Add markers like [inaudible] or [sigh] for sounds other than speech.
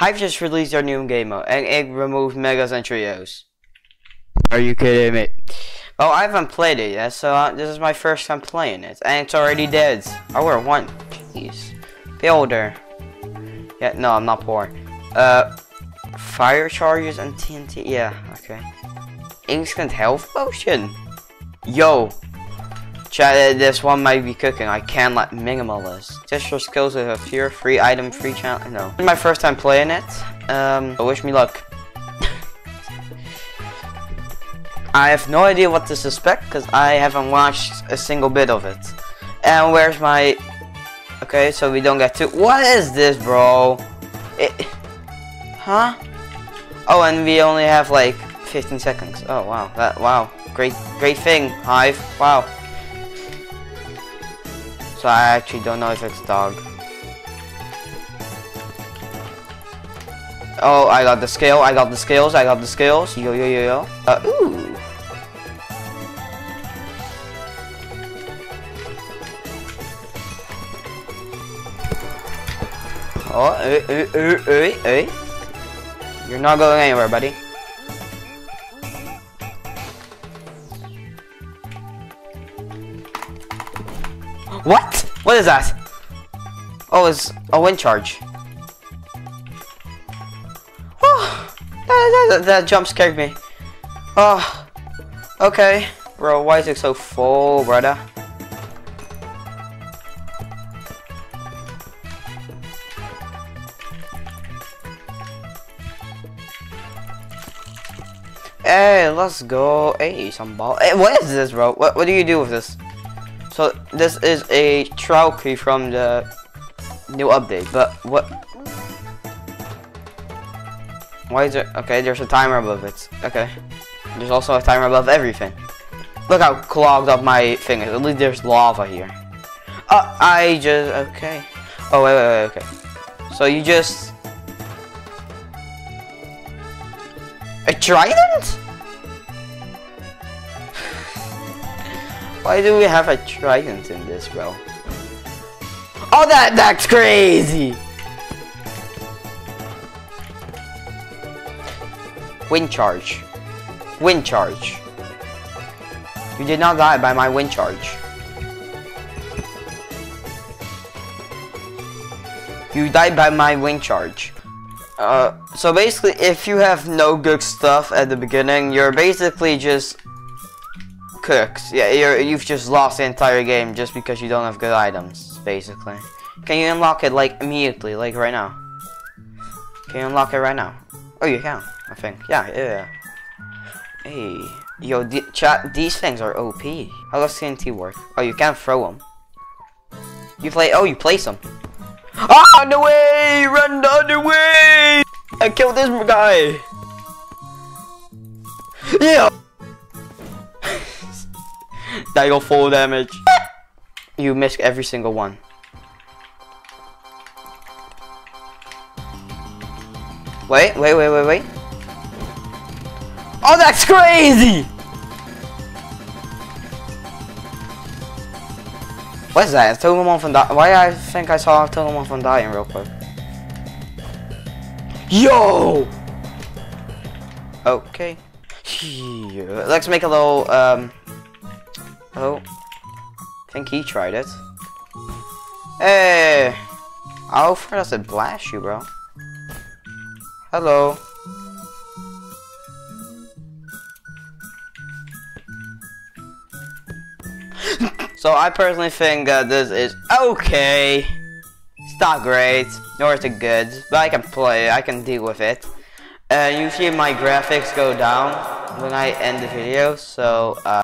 Hive just released their new game mode, and it removed megas and trios. Are you kidding me? Oh, I haven't played it yet, so uh, this is my first time playing it, and it's already dead. Oh, we're one. Jeez. Builder. Yeah, no, I'm not poor. Uh, fire charges and TNT. Yeah, okay. Instant health potion. Yo, Chat, this one might be cooking. I can let minimalist. Test your skills with a fear free item free challenge. No. This is my first time playing it. Um, but wish me luck. [laughs] I have no idea what to suspect because I haven't watched a single bit of it. And where's my... Okay, so we don't get to... What is this, bro? It... Huh? Oh, and we only have like 15 seconds. Oh, wow. That, wow. Great, great thing, Hive. Wow. So I actually don't know if it's dog. Oh, I got the scale, I got the scales, I got the scales. Yo, yo, yo, yo. Uh, ooh. Oh, hey, hey, hey, hey, hey. You're not going anywhere, buddy. What? What is that? Oh, it's a wind charge. Oh, that, that, that jump scared me. Oh, okay. Bro, why is it so full, brother? Hey, let's go. Hey, some ball. Hey, what is this, bro? What, what do you do with this? So this is a trial key from the new update, but what? Why is it? Okay, there's a timer above it. Okay, there's also a timer above everything. Look how clogged up my fingers. At least there's lava here. Uh, I just okay. Oh wait, wait, wait. Okay. So you just a trident? Why do we have a trident in this, bro? Oh, that that's crazy! Wind charge. Wind charge. You did not die by my wind charge. You died by my wind charge. Uh, so basically, if you have no good stuff at the beginning, you're basically just cooks. Yeah, you're, you've just lost the entire game just because you don't have good items, basically. Can you unlock it, like, immediately, like right now? Can you unlock it right now? Oh, you can, I think. Yeah, yeah. Hey. Yo, chat, these things are OP. How does TNT work? Oh, you can't throw them. You play, oh, you place them. Ah, the way! Run the other way! I killed this guy! Yeah! That you'll full damage. You miss every single one. Wait, wait, wait, wait, wait. Oh, that's crazy! What's that? It's Togemon from Why I think I saw Togemon from dying real quick. Yo! Okay. Let's make a little, um, Oh. I think he tried it. Hey! Far does it blast you, bro? Hello. so I personally think that this is okay. It's not great, nor is it good, but I can play, I can deal with it. And uh, usually my graphics go down when I end the video, so uh